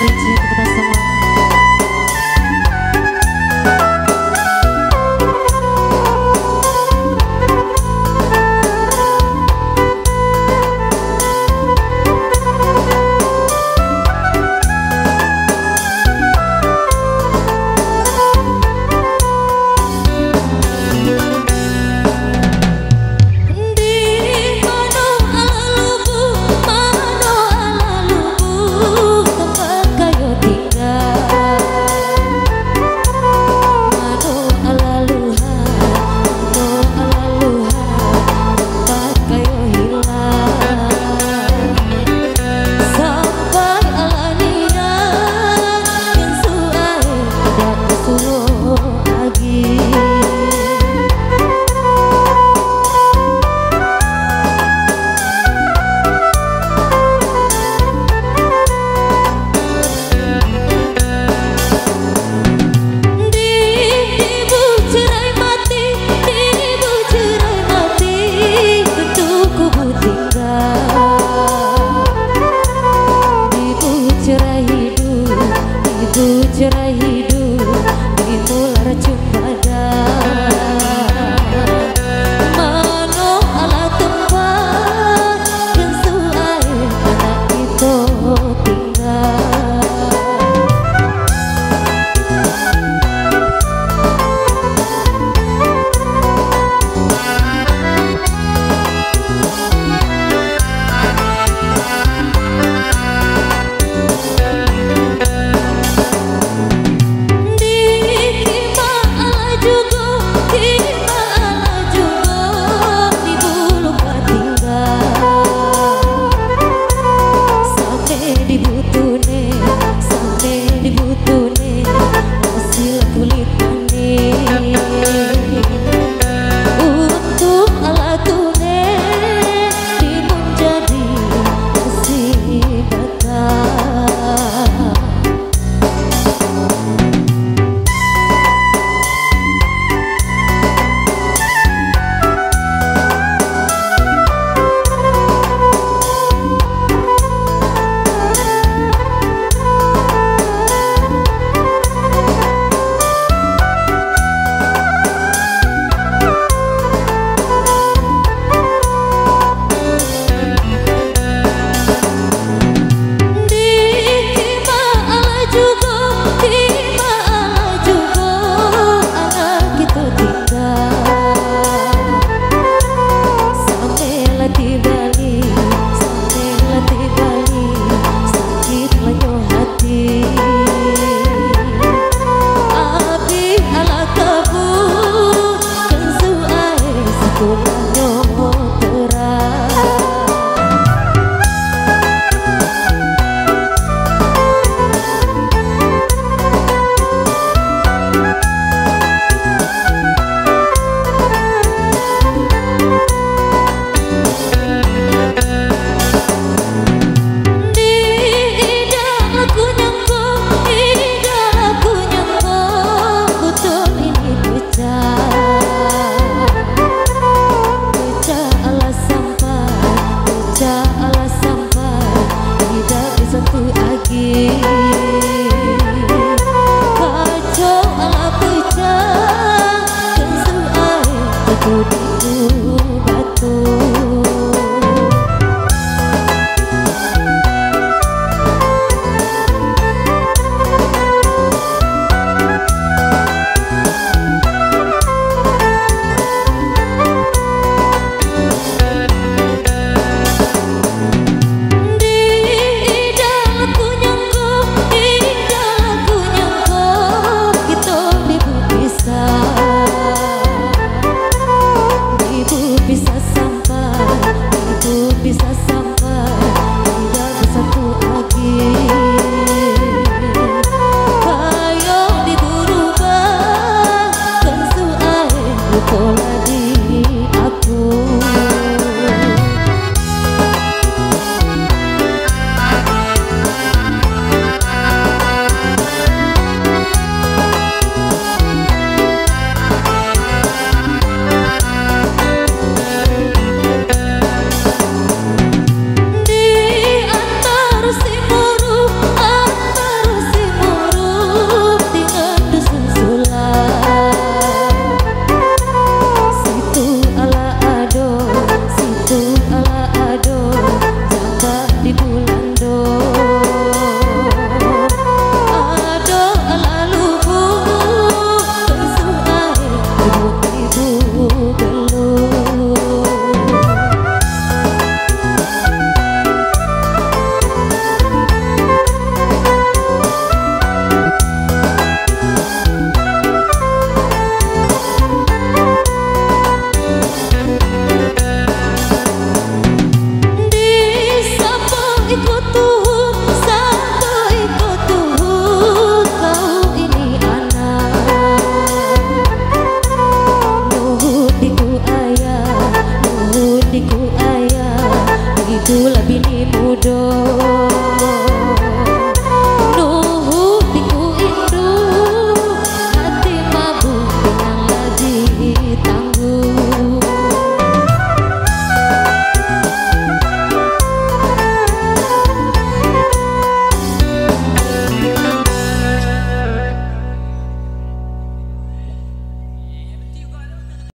ご注意ください。ada kesuruh you do. good.